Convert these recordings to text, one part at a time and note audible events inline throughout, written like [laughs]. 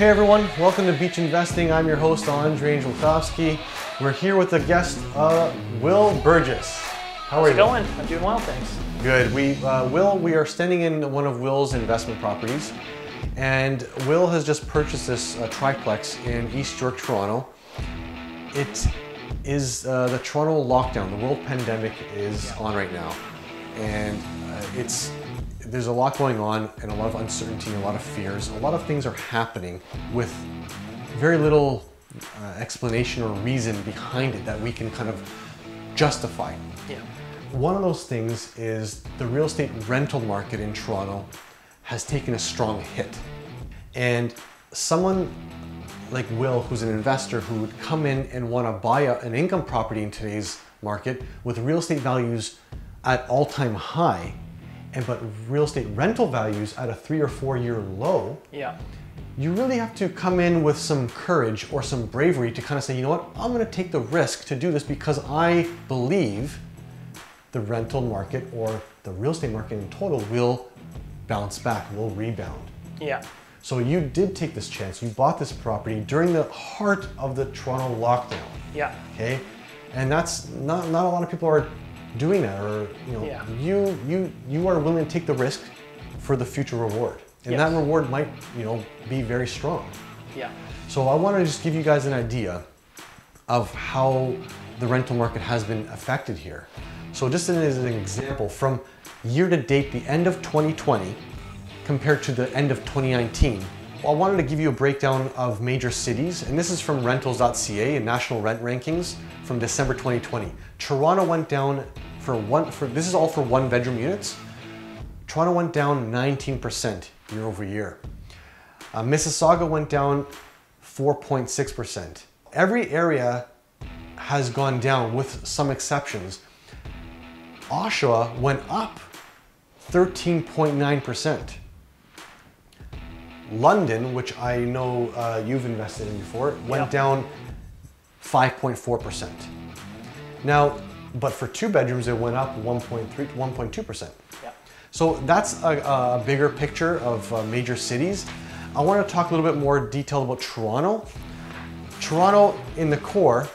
Hey everyone, welcome to Beach Investing. I'm your host Andrei Angelkovski. We're here with a guest, uh, Will Burgess. How How's are it you? going? I'm doing well, thanks. Good. We, uh, Will, we are standing in one of Will's investment properties, and Will has just purchased this uh, triplex in East York, Toronto. It is uh, the Toronto lockdown. The world pandemic is on right now, and uh, it's there's a lot going on and a lot of uncertainty, a lot of fears. A lot of things are happening with very little uh, explanation or reason behind it that we can kind of justify. Yeah. One of those things is the real estate rental market in Toronto has taken a strong hit. And someone like Will, who's an investor who would come in and want to buy a, an income property in today's market with real estate values at all time high, and but real estate rental values at a three or four year low, Yeah. you really have to come in with some courage or some bravery to kind of say, you know what, I'm going to take the risk to do this because I believe the rental market or the real estate market in total will bounce back, will rebound. Yeah. So you did take this chance. You bought this property during the heart of the Toronto lockdown. Yeah. Okay, and that's not not a lot of people are doing that, or you know, Yeah. you you you are willing to take the risk for the future reward, and that reward might you know be very strong. Yeah. So I want to just give you guys an idea of how the rental market has been affected here. So just as an example, from year to date, the end of 2020 compared to the end of 2019, I wanted to give you a breakdown of major cities, and this is from rentals.ca and national rent rankings from December 2020. Toronto went down for one, for this is all for one bedroom units. Toronto went down 19% year over year. Uh, Mississauga went down 4.6%. Every area has gone down with some exceptions. Oshawa went up 13.9%. London, which I know uh, you've invested in before, went down 5.4%. Now, but for two bedrooms, it went up 1.3, 1.2%. Yeah. So that's a, a bigger picture of uh, major cities. I want to talk a little bit more detail about Toronto. Toronto in the core,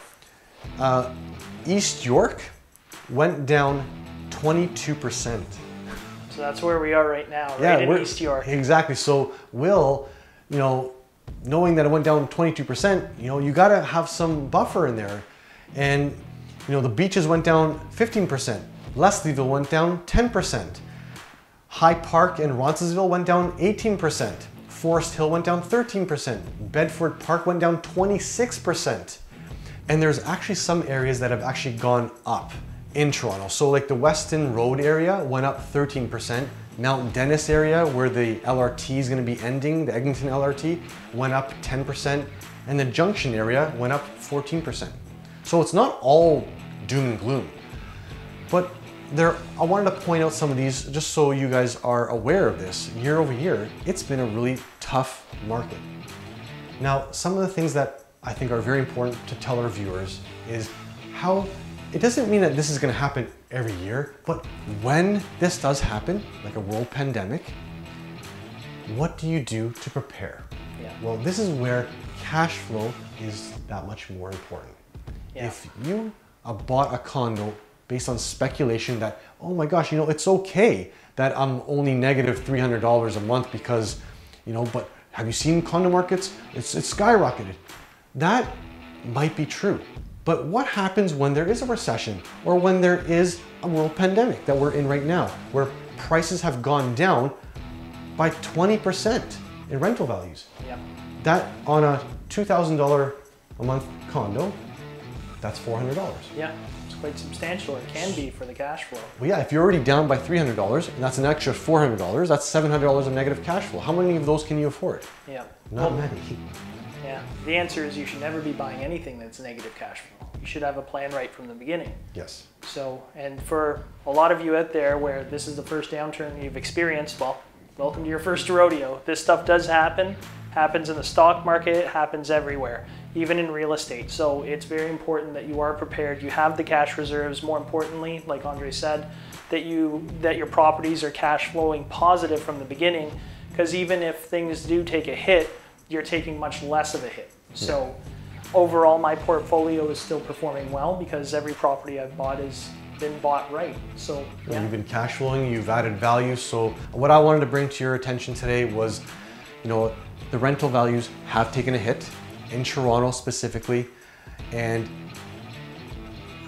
uh, East York went down 22%. So that's where we are right now, right in East York. Exactly. So Will, you know, knowing that it went down 22%, you know, you got to have some buffer in there. And, you know, the beaches went down 15%. Leslieville went down 10%. High Park and Roncesvalles went down 18%. Forest Hill went down 13%. Bedford Park went down 26%. And there's actually some areas that have actually gone up in Toronto. So like the Weston Road area went up 13%. Mount Dennis area where the LRT is going to be ending, the Eglinton LRT, went up 10%. And the Junction area went up 14%. So it's not all doom and gloom. But there, I wanted to point out some of these just so you guys are aware of this. Year over year, it's been a really tough market. Now, some of the things that I think are very important to tell our viewers is how it doesn't mean that this is going to happen every year, but when this does happen, like a world pandemic, what do you do to prepare? Yeah. Well, this is where cash flow is that much more important. Yeah. If you bought a condo based on speculation that, oh my gosh, you know, it's okay that I'm only negative $300 a month because, you know, but have you seen condo markets? It's, it's skyrocketed. That might be true. But what happens when there is a recession or when there is a world pandemic that we're in right now, where prices have gone down by 20% in rental values? Yeah. That on a $2,000 a month condo, that's $400. Yeah. It's quite substantial. It can be for the cash flow. Well, yeah, if you're already down by $300 and that's an extra $400, that's $700 of negative cash flow. How many of those can you afford? Yeah. Not Well, many. [laughs] Yeah. The answer is you should never be buying anything that's negative cash flow. You should have a plan right from the beginning. Yes. So, and for a lot of you out there where this is the first downturn you've experienced, well, welcome to your first rodeo. This stuff does happen, happens in the stock market, it happens everywhere, even in real estate. So, it's very important that you are prepared. You have the cash reserves. More importantly, like Andrei said, that you that your properties are cash flowing positive from the beginning, because even if things do take a hit, you're taking much less of a hit. Hmm. So overall, my portfolio is still performing well because every property I've bought has been bought right. So yeah, You've been cash flowing, you've added value. So what I wanted to bring to your attention today was, you know, the rental values have taken a hit in Toronto specifically, and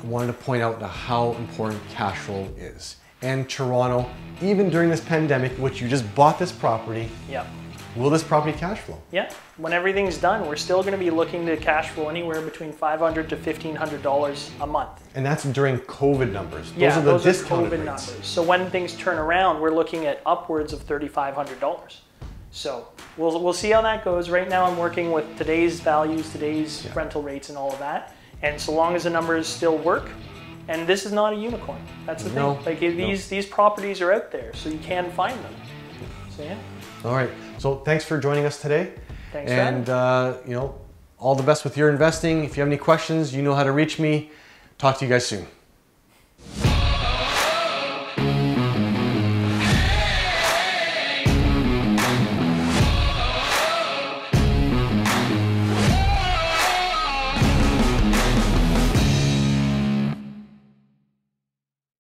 I wanted to point out how important cash flow is. And Toronto, even during this pandemic, which you just bought this property, yeah. Will this property cash flow? Yeah, when everything's done, we're still going to be looking to cash flow anywhere between five hundred to fifteen hundred dollars a month. And that's during COVID numbers. Those yeah, are the those are COVID rates. numbers. So when things turn around, we're looking at upwards of thirty-five hundred dollars. So we'll we'll see how that goes. Right now, I'm working with today's values, today's Yeah. rental rates, and all of that. And so long as the numbers still work, and this is not a unicorn. That's the No, thing. Like no. these these properties are out there, so you can find them. So yeah, All right. So thanks for joining us today. Thanks And uh, you know, all the best with your investing. If you have any questions, you know how to reach me. Talk to you guys soon.